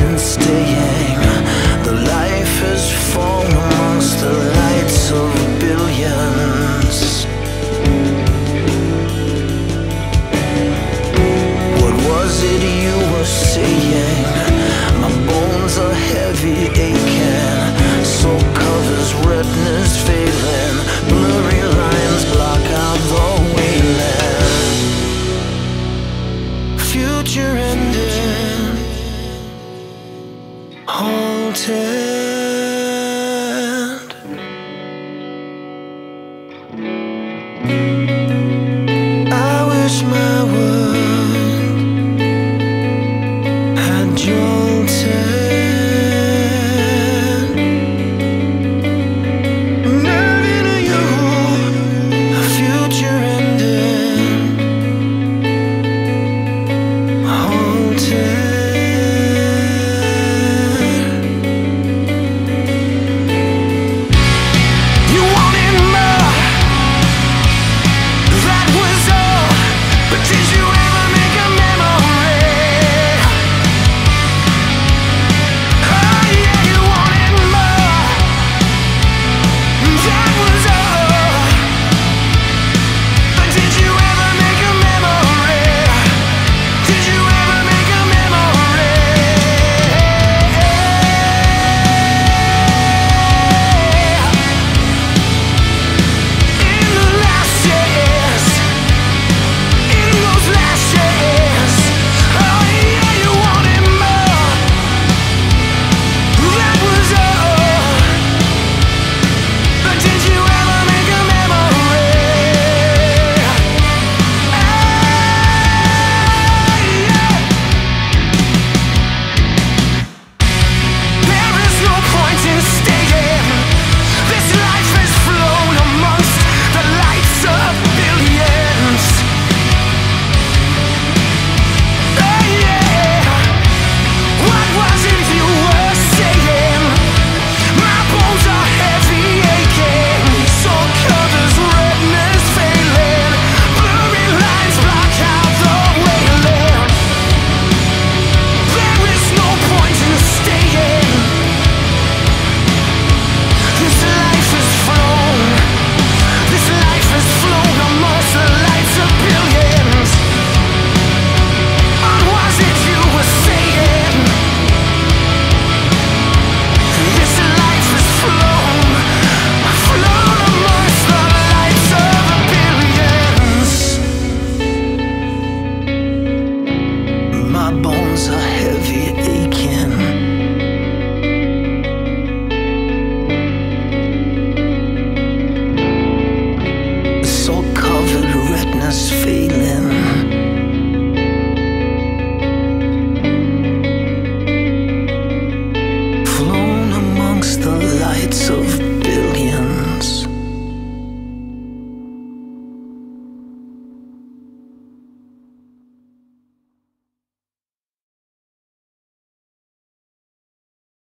and staying. The life has fallen amongst the lights of billions. What was it haunted. of